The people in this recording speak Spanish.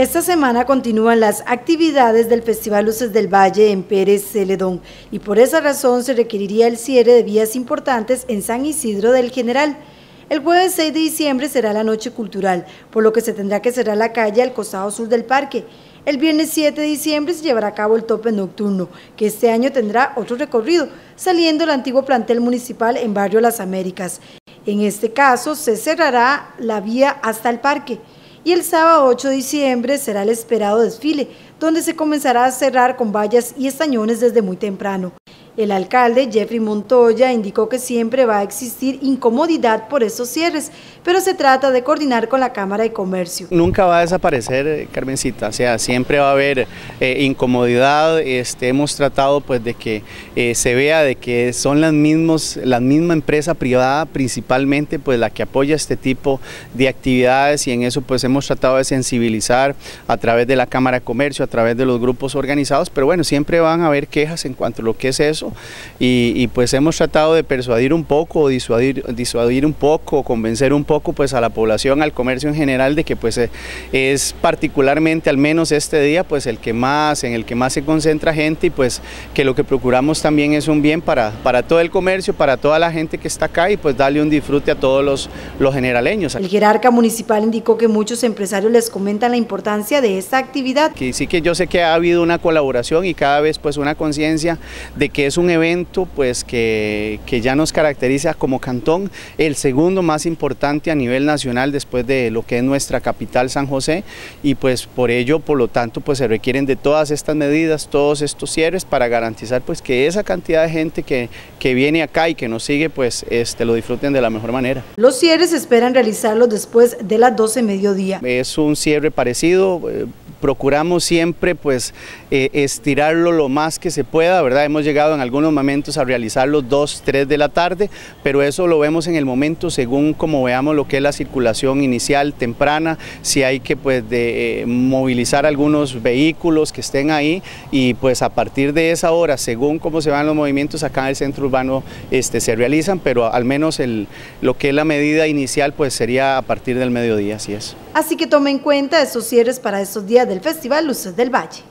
Esta semana continúan las actividades del Festival Luces del Valle en Pérez Celedón y por esa razón se requeriría el cierre de vías importantes en San Isidro del General. El jueves 6 de diciembre será la noche cultural, por lo que se tendrá que cerrar la calle al costado sur del parque. El viernes 7 de diciembre se llevará a cabo el tope nocturno, que este año tendrá otro recorrido, saliendo del antiguo plantel municipal en Barrio Las Américas. En este caso, se cerrará la vía hasta el parque y el sábado 8 de diciembre será el esperado desfile, donde se comenzará a cerrar con vallas y estañones desde muy temprano. El alcalde Jeffrey Montoya indicó que siempre va a existir incomodidad por estos cierres, pero se trata de coordinar con la Cámara de Comercio. Nunca va a desaparecer, eh, Carmencita, o sea, siempre va a haber eh, incomodidad, este, hemos tratado pues de que eh, se vea de que son las mismos, la misma empresa privada principalmente pues la que apoya este tipo de actividades y en eso pues hemos tratado de sensibilizar a través de la Cámara de Comercio, a través de los grupos organizados, pero bueno, siempre van a haber quejas en cuanto a lo que es eso y, pues hemos tratado de persuadir un poco, disuadir, disuadir un poco, convencer un poco pues a la población, al comercio en general de que pues eh, es particularmente al menos este día pues el que más, en el que más se concentra gente y pues que lo que procuramos también es un bien para, para todo el comercio, para toda la gente que está acá y pues darle un disfrute a todos los, los generaleños. El jerarca municipal indicó que muchos empresarios les comentan la importancia de esta actividad. Que sí que yo sé que ha habido una colaboración y cada vez pues una conciencia de que es un evento pues que, ya nos caracteriza como cantón, el segundo más importante a nivel nacional después de lo que es nuestra capital San José y pues por ello, por lo tanto, pues se requieren de todas estas medidas, todos estos cierres para garantizar pues que esa cantidad de gente que, que viene acá y que nos sigue pues este, lo disfruten de la mejor manera. Los cierres esperan realizarlos después de las 12 mediodía. Es un cierre parecido, eh, procuramos siempre pues eh, estirarlo lo más que se pueda, ¿verdad? Hemos llegado en algunos momentos a realizarlo 2, 3 de la tarde, pero eso lo vemos en el momento según como veamos lo que es la circulación inicial temprana, si hay que pues de, eh, movilizar algunos vehículos que estén ahí y pues a partir de esa hora, según cómo se van los movimientos acá en el centro urbano este, se realizan, pero al menos el, lo que es la medida inicial pues sería a partir del mediodía, así es. Así que tome en cuenta estos cierres para estos días del Festival Luces del Valle.